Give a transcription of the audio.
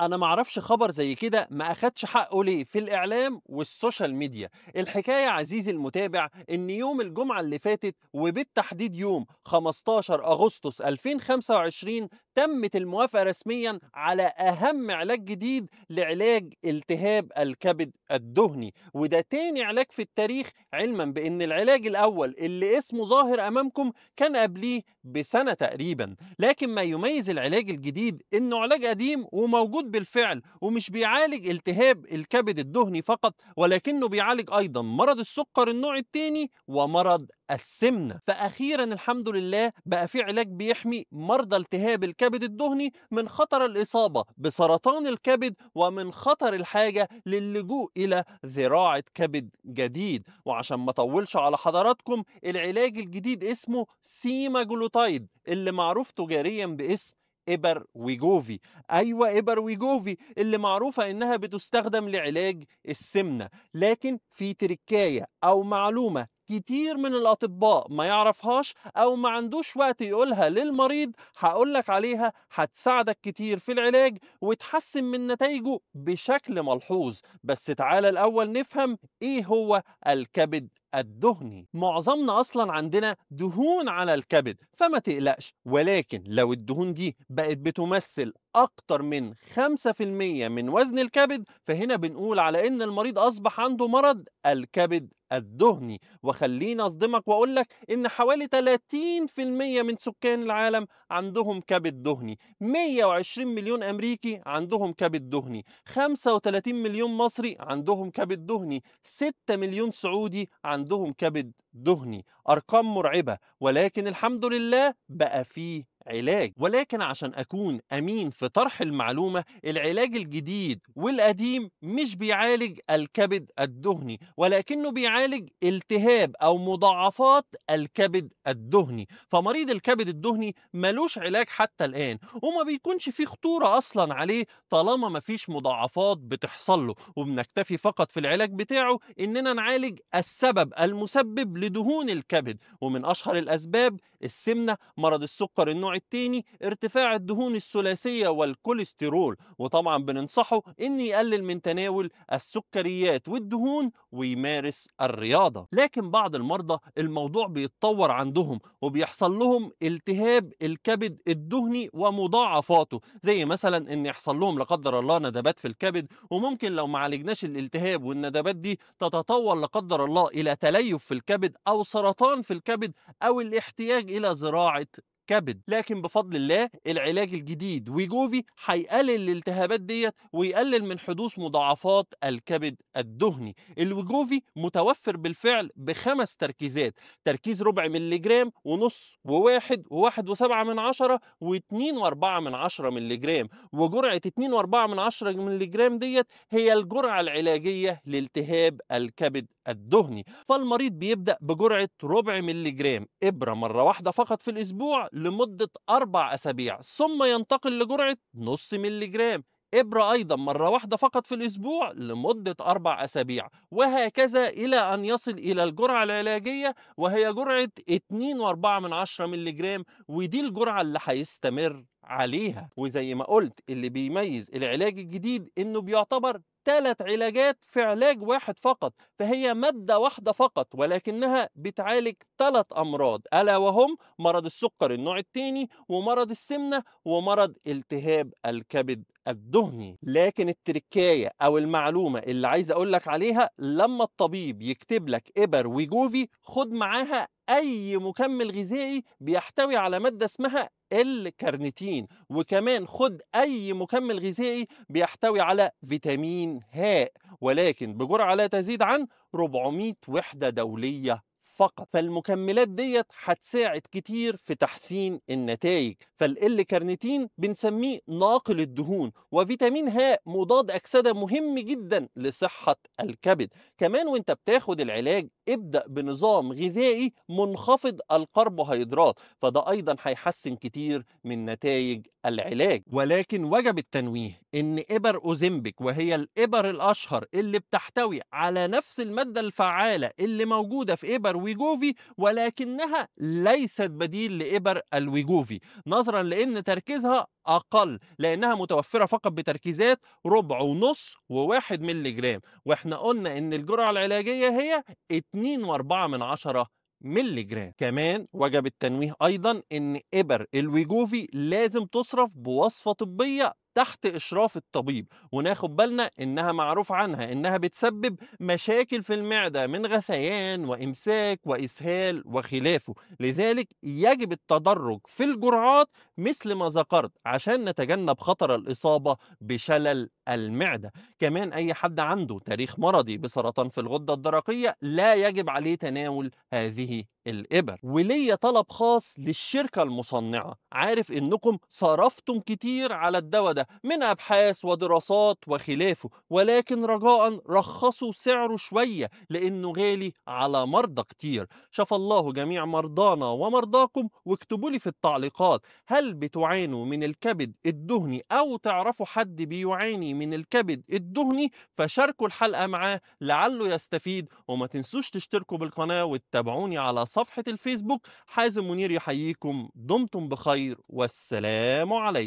أنا معرفش خبر زي كده ما أخدش حقه ليه في الإعلام والسوشيال ميديا. الحكاية عزيزي المتابع إن يوم الجمعة اللي فاتت وبالتحديد يوم 15 أغسطس 2025 تمت الموافقة رسميا على أهم علاج جديد لعلاج التهاب الكبد الدهني. وده تاني علاج في التاريخ علما بأن العلاج الأول اللي اسمه ظاهر أمامكم كان قبليه بسنة تقريبا. لكن ما يميز العلاج الجديد إنه علاج قديم وموجود بالفعل ومش بيعالج التهاب الكبد الدهني فقط ولكنه بيعالج أيضا مرض السكر النوع الثاني ومرض السمنة. فأخيرا الحمد لله بقى في علاج بيحمي مرضى التهاب الكبد الدهني من خطر الإصابة بسرطان الكبد ومن خطر الحاجة للجوء إلى زراعة كبد جديد. وعشان ما أطولش على حضراتكم العلاج الجديد اسمه سيماجلوتايد اللي معروف تجاريا باسم إبر ويجوفي. أيوة إبر ويجوفي اللي معروفة إنها بتستخدم لعلاج السمنة لكن في تركاية أو معلومة كتير من الأطباء ما يعرفهاش أو ما عندوش وقت يقولها للمريض هقولك عليها هتساعدك كتير في العلاج وتحسن من نتائجه بشكل ملحوظ. بس تعالى الأول نفهم إيه هو الكبد. الدهني معظمنا أصلا عندنا دهون على الكبد فما تقلقش. ولكن لو الدهون دي بقت بتمثل أكتر من 5% من وزن الكبد فهنا بنقول على إن المريض أصبح عنده مرض الكبد الدهني. وخليني أصدمك واقول لك إن حوالي 30% من سكان العالم عندهم كبد دهني. 120 مليون أمريكي عندهم كبد دهني. 35 مليون مصري عندهم كبد دهني. 6 مليون سعودي كبد دهني أرقام مرعبة ولكن الحمد لله بقى فيه علاج ولكن عشان أكون أمين في طرح المعلومة العلاج الجديد والقديم مش بيعالج الكبد الدهني ولكنه بيعالج التهاب أو مضاعفات الكبد الدهني. فمريض الكبد الدهني ملوش علاج حتى الآن وما بيكونش فيه خطورة أصلا عليه طالما مفيش مضاعفات بتحصل له. وبنكتفي فقط في العلاج بتاعه إننا نعالج السبب المسبب لدهون الكبد. ومن أشهر الأسباب السمنة مرض السكر النوع التاني ارتفاع الدهون الثلاثية والكوليسترول وطبعا بننصحه ان يقلل من تناول السكريات والدهون ويمارس الرياضة. لكن بعض المرضى الموضوع بيتطور عندهم وبيحصل لهم التهاب الكبد الدهني ومضاعفاته زي مثلا إن يحصل لهم لا قدر الله ندبات في الكبد وممكن لو ما عالجناش الالتهاب والندبات دي تتطور لا قدر الله إلى تليف في الكبد أو سرطان في الكبد أو الاحتياج إلى زراعة كبد لكن بفضل الله العلاج الجديد. ويجوفي هيقلل الالتهابات ديت ويقلل من حدوث مضاعفات الكبد الدهني. الويجوفي متوفر بالفعل بخمس تركيزات تركيز ربع ملي جرام ونص وواحد وواحد وسبعة من عشرة واتنين واربعة من عشرة ملي جرام وجرعة اتنين واربعة من عشرة ملي جرام ديت هي الجرعة العلاجية لالتهاب الكبد الدهني. فالمريض بيبدأ بجرعة ربع ملي جرام إبرة مرة واحدة فقط في الأسبوع لمدة أربع أسابيع ثم ينتقل لجرعة نص ملي جرام. إبرة أيضا مرة واحدة فقط في الأسبوع لمدة أربع أسابيع وهكذا إلى أن يصل إلى الجرعة العلاجية وهي جرعة 2.4 من عشرة ملي جرام ودي الجرعة اللي هيستمر. عليها. وزي ما قلت اللي بيميز العلاج الجديد إنه بيعتبر ثلاث علاجات في علاج واحد فقط فهي مادة واحدة فقط ولكنها بتعالج ثلاث أمراض ألا وهم مرض السكر النوع الثاني ومرض السمنة ومرض التهاب الكبد الدهني. لكن التركاية أو المعلومة اللي عايز أقول لك عليها لما الطبيب يكتب لك إبر ويجوفي خد معاها أي مكمل غذائي بيحتوي على مادة اسمها الكارنيتين وكمان خد أي مكمل غذائي بيحتوي على فيتامين هاء ولكن بجرعة لا تزيد عن 400 وحدة دولية. فقط فالمكملات ديت هتساعد كتير في تحسين النتائج فال كارنيتين بنسميه ناقل الدهون وفيتامين هاء مضاد أكسدة مهم جدا لصحة الكبد. كمان وأنت بتاخد العلاج ابدأ بنظام غذائي منخفض الكربوهيدرات فده أيضا هيحسن كتير من نتائج العلاج. ولكن وجب التنويه إن إبر أوزمبيك وهي الإبر الأشهر اللي بتحتوي على نفس المادة الفعالة اللي موجودة في إبر ويجوفي ولكنها ليست بديل لإبر الويجوفي نظرا لأن تركيزها أقل لأنها متوفرة فقط بتركيزات ربع ونص وواحد ملي جرام وإحنا قلنا إن الجرعة العلاجية هي 2.4 من عشرة ملي جرام كمان وجب التنويه أيضا إن إبر الويجوفي لازم تصرف بوصفة طبية تحت إشراف الطبيب وناخد بالنا إنها معروف عنها إنها بتسبب مشاكل في المعدة من غثيان وإمساك وإسهال وخلافه. لذلك يجب التدرج في الجرعات مثل ما ذكرت عشان نتجنب خطر الإصابة بشلل المعدة. كمان أي حد عنده تاريخ مرضي بسرطان في الغدة الدرقية لا يجب عليه تناول هذه الإبر وليا طلب خاص للشركة المصنعة. عارف إنكم صرفتم كتير على الدواء ده من أبحاث ودراسات وخلافه ولكن رجاء رخصوا سعره شوية لأنه غالي على مرضى كتير. شفى الله جميع مرضانا ومرضاكم واكتبوا لي في التعليقات هل بتعانوا من الكبد الدهني أو تعرفوا حد بيعاني من الكبد الدهني؟ فشاركوا الحلقة معاه لعله يستفيد وما تنسوش تشتركوا بالقناة وتتابعوني على صفحة الفيسبوك. حازم منير يحييكم. دمتم بخير. والسلام عليكم.